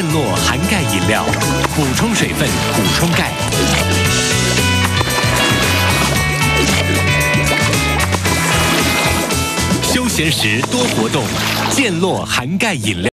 健洛含钙饮料补充水分补充钙。休闲时多活动健洛含钙饮料。